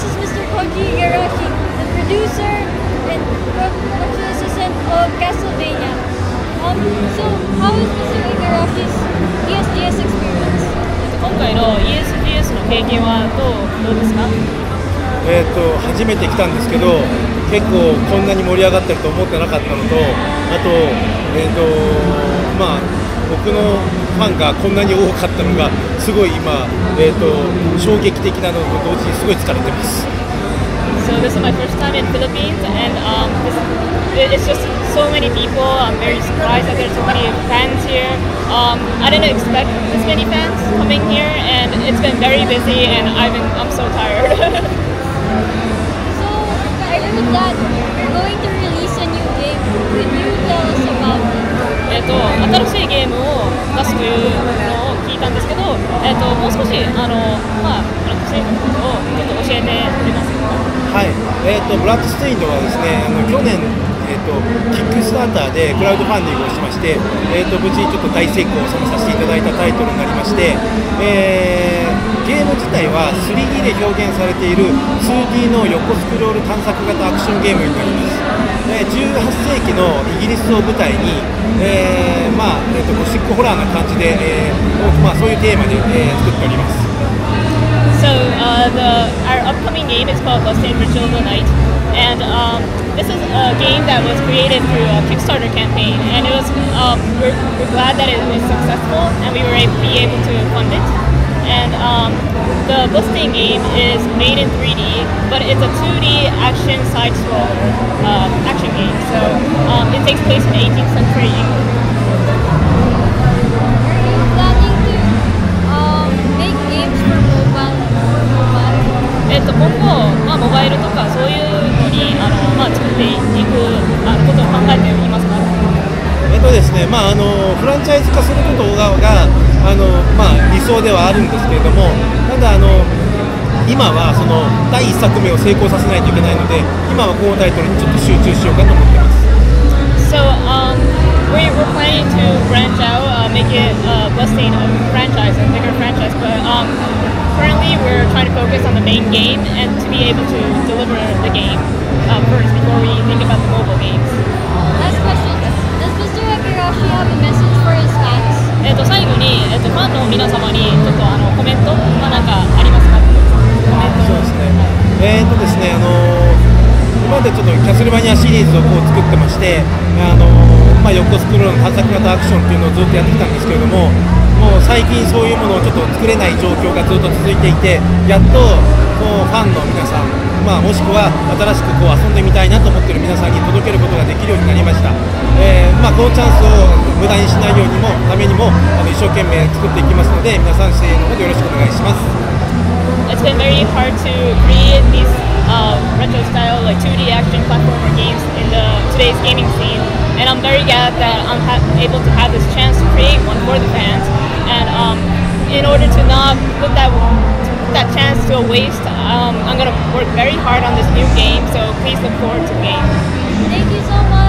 This is Mr. Koji Igarashi, the producer and production assistant of Castlevania. Um, so, how is Mr. Igarashi's ESDS experience? 今回の ESDS の経験はどうどうですかえー、と初めて来たんですけど結構こんなに盛り上がってると思ってなかったのとあと,、えーとまあ、僕のファンがこんなに多かったのがすごい今、えー、と衝撃的なのと同時にすごい疲れてます。So this is my first time in Philippines, and um, this, it's just so many people. I'm very surprised that there's so many fans here. Um, I didn't expect this many fans coming here, and it's been very busy, and I've been, I'm so tired. So, I heard that you're going to もう少しあのまああのをちょっと教えてくれます。はい、えーと、ブラッドステインドはですねあの去年、えーと、キックスターターでクラウドファンディングをしまして、えーと、無事ちょっと大成功を収めさせていただいたタイトルになりまして、えー、ゲーム自体は 3D で表現されている 2D の横スクロール探索型アクションゲームになります。え18世紀のイギリスを舞台に、えー、まあえー、とゴシックホラーな感じで、えーまあ、そういうテーマで、えー、作っております。So uh, the, our upcoming game is called Ghost in Ritual of the Night, and um, this is a game that was created through a Kickstarter campaign, and it was um, we're, we're, glad that it was successful, and we were able, be able to fund it. And um, the Bloodstained game is made in 3D, but it's a 2D action side scroller uh, action game. So um, it takes place in 18th century England. 想ではあるんですけれどもただあの今はその第1作目を成功させないといけないので今はこのタイトルにちょっと集中しようかと思ってます。So, um, we were planning to branch out, uh, make it a uh, Bloodstained a franchise, a bigger franchise, but um, currently we're trying to focus on the main game and to be able to deliver the game uh, first before we think about the mobile games. 皆様にちょっとあのコメントまあなんかありますか？コメント。そうですね。えー、っとですねあの今までちょっとキャスルバニアシリーズをこう作ってまして、あのまあ横スクロールの探索型アクションっていうのをずっとやってきたんですけれども。もう最近そういうものをちょっと作れない状況がずっと続いていてやっとこうファンの皆さん、まあ、もしくは新しくこう遊んでみたいなと思っている皆さんに届けることができるようになりました、えー、まあ、このチャンスを無駄にしないようにもためにもあの一生懸命作っていきますので皆さん支援のほどよろしくお願いします It's been very hard to create these uh, retro style like 2D action platformer games in the today's gaming scene and I'm very glad that I'm able to have this chance to create one for the fans and um, in order to not put that that chance to a waste, um, I'm gonna work very hard on this new game. So please look forward to the game. Thank you so much.